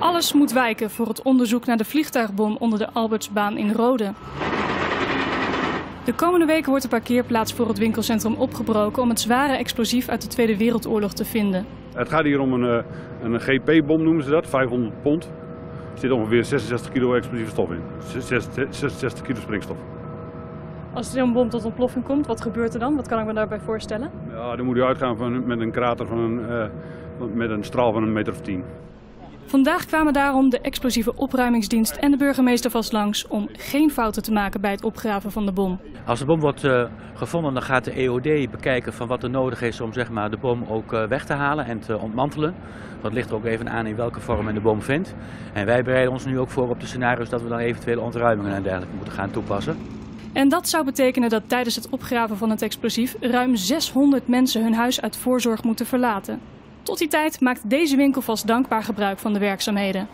Alles moet wijken voor het onderzoek naar de vliegtuigbom onder de Albertsbaan in Rode. De komende weken wordt de parkeerplaats voor het winkelcentrum opgebroken om het zware explosief uit de Tweede Wereldoorlog te vinden. Het gaat hier om een, eh, een GP-bom noemen ze dat, 500 pond. Er zit ongeveer 66 kilo explosieve stof in. 66 kilo springstof. Als zo'n bom tot ontploffing komt, wat gebeurt er dan? Wat kan ik me daarbij voorstellen? Ja, dan moet u uitgaan van, met een krater van een, eh, met een straal van een meter of tien. Vandaag kwamen daarom de explosieve opruimingsdienst en de burgemeester vast langs om geen fouten te maken bij het opgraven van de bom. Als de bom wordt uh, gevonden, dan gaat de EOD bekijken van wat er nodig is om zeg maar, de bom ook uh, weg te halen en te ontmantelen. Dat ligt er ook even aan in welke vorm men de bom vindt. En wij bereiden ons nu ook voor op de scenario's dat we dan eventuele ontruimingen en dergelijke moeten gaan toepassen. En dat zou betekenen dat tijdens het opgraven van het explosief ruim 600 mensen hun huis uit voorzorg moeten verlaten. Tot die tijd maakt deze winkel vast dankbaar gebruik van de werkzaamheden.